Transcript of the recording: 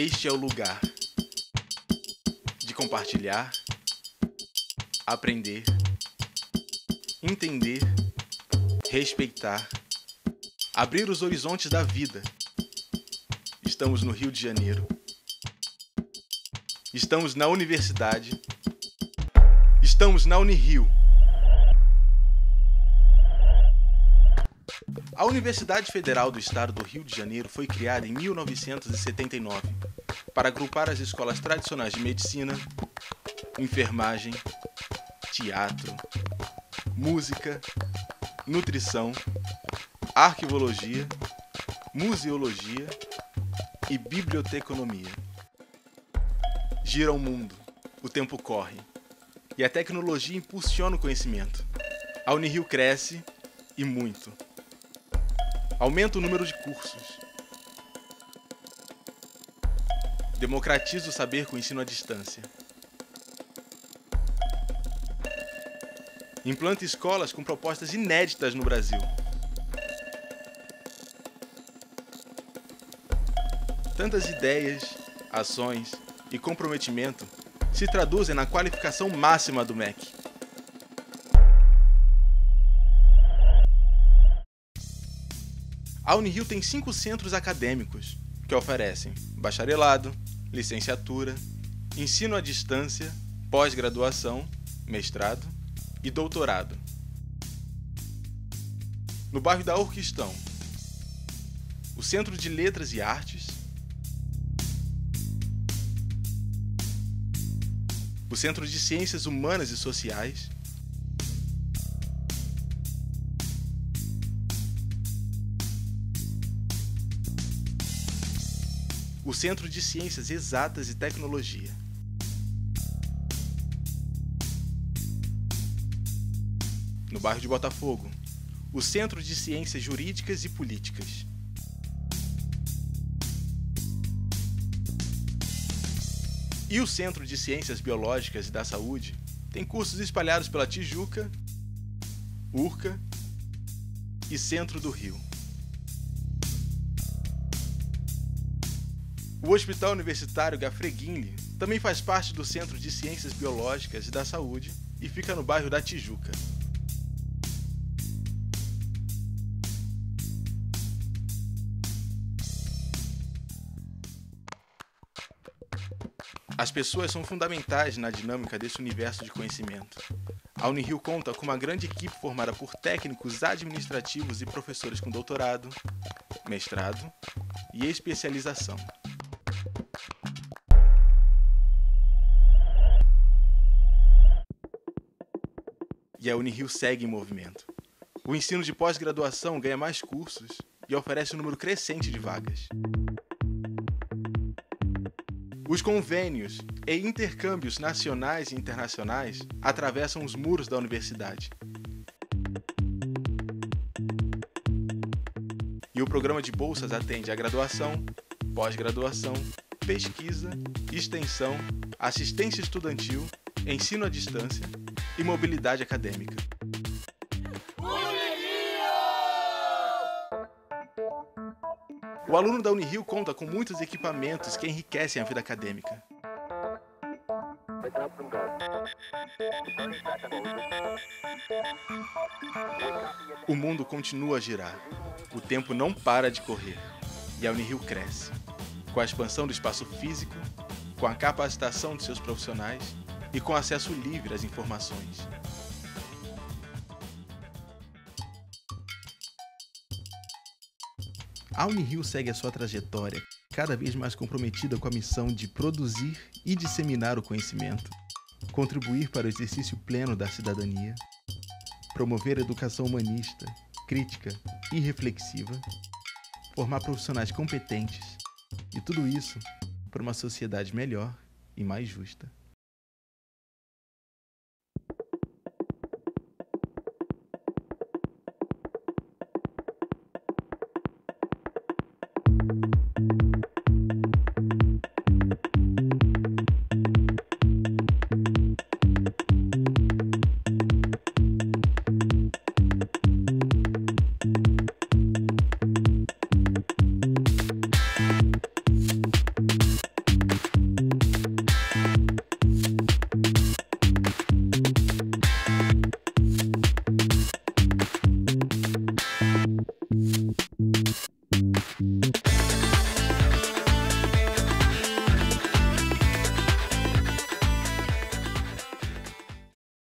Este é o lugar de compartilhar, aprender, entender, respeitar, abrir os horizontes da vida. Estamos no Rio de Janeiro. Estamos na universidade. Estamos na Unirio. A Universidade Federal do Estado do Rio de Janeiro foi criada em 1979 para agrupar as escolas tradicionais de medicina, enfermagem, teatro, música, nutrição, arquivologia, museologia e biblioteconomia. Gira o mundo, o tempo corre e a tecnologia impulsiona o conhecimento. A Unirio cresce e muito. Aumenta o número de cursos. Democratiza o saber com o ensino à distância. Implanta escolas com propostas inéditas no Brasil. Tantas ideias, ações e comprometimento se traduzem na qualificação máxima do MEC. A Unirio tem cinco centros acadêmicos que oferecem bacharelado, licenciatura, ensino à distância, pós-graduação, mestrado e doutorado. No bairro da Orquistão, o Centro de Letras e Artes, o Centro de Ciências Humanas e Sociais, o Centro de Ciências Exatas e Tecnologia. No bairro de Botafogo, o Centro de Ciências Jurídicas e Políticas. E o Centro de Ciências Biológicas e da Saúde tem cursos espalhados pela Tijuca, Urca e Centro do Rio. O Hospital Universitário Gafreguinle também faz parte do Centro de Ciências Biológicas e da Saúde e fica no bairro da Tijuca. As pessoas são fundamentais na dinâmica desse universo de conhecimento. A Unirio conta com uma grande equipe formada por técnicos administrativos e professores com doutorado, mestrado e especialização. E a Unirio segue em movimento. O ensino de pós-graduação ganha mais cursos e oferece um número crescente de vagas. Os convênios e intercâmbios nacionais e internacionais atravessam os muros da universidade. E o programa de bolsas atende a graduação, pós-graduação, pesquisa, extensão, assistência estudantil, ensino à distância e mobilidade acadêmica. O aluno da Unirio conta com muitos equipamentos que enriquecem a vida acadêmica. O mundo continua a girar. O tempo não para de correr. E a Unirio cresce. Com a expansão do espaço físico, com a capacitação de seus profissionais e com acesso livre às informações. A Unirio segue a sua trajetória, cada vez mais comprometida com a missão de produzir e disseminar o conhecimento, contribuir para o exercício pleno da cidadania, promover a educação humanista, crítica e reflexiva, formar profissionais competentes e tudo isso para uma sociedade melhor e mais justa.